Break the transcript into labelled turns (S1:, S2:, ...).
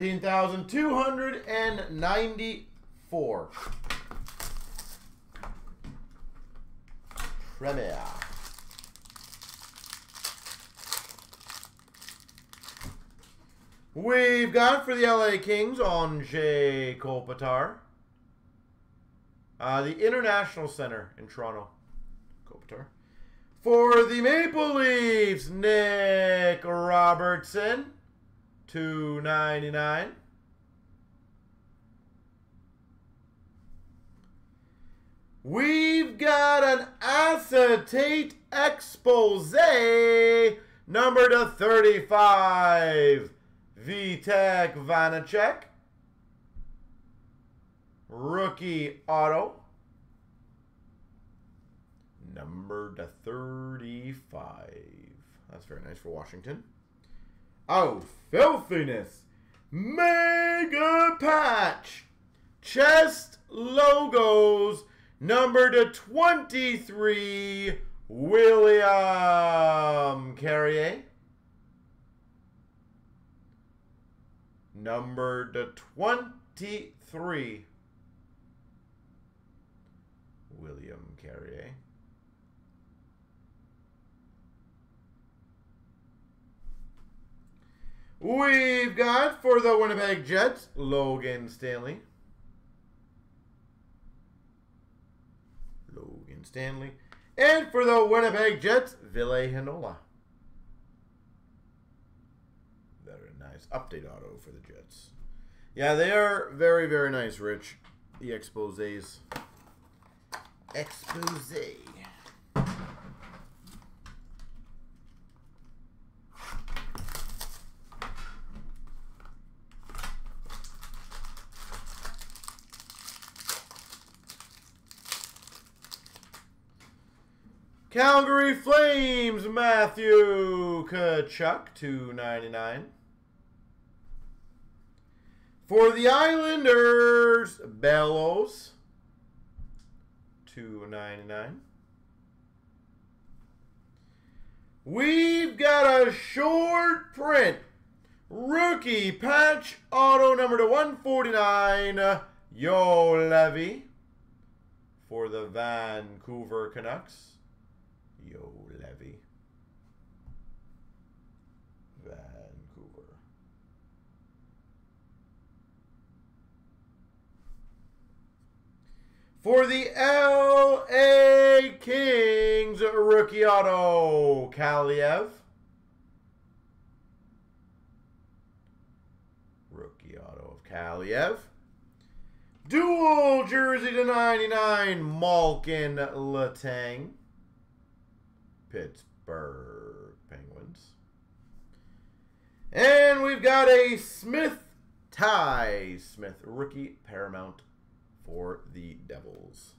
S1: 13,294. Premier. We've got for the LA Kings Anze Kopitar. Uh, the International Center in Toronto. Kopitar. For the Maple Leafs, Nick Robertson. Two ninety nine. We've got an acetate expose number to 35. Vitek Vanacek. Rookie auto. Number to 35. That's very nice for Washington. Oh, filthiness. Mega patch. Chest logos. Number to 23. William Carrier. Number to 23. William Carrier. We've got for the Winnipeg Jets, Logan Stanley. Logan Stanley. And for the Winnipeg Jets, Ville Heinola. Very nice. Update auto for the Jets. Yeah, they are very, very nice, Rich. The exposes. Expose. Calgary Flames, Matthew ninety nine. For the Islanders, Bellows, two ninety nine. We've got a short print rookie patch auto number to 149, Juolevi, for the Vancouver Canucks. Yo Levy. Vancouver. For the LA Kings, rookie auto, Kaliyev. Rookie auto of Kaliyev. Dual jersey to 99, Malkin Letang. Pittsburgh Penguins. And we've got a Smith Ty. Smith rookie Paramount for the Devils.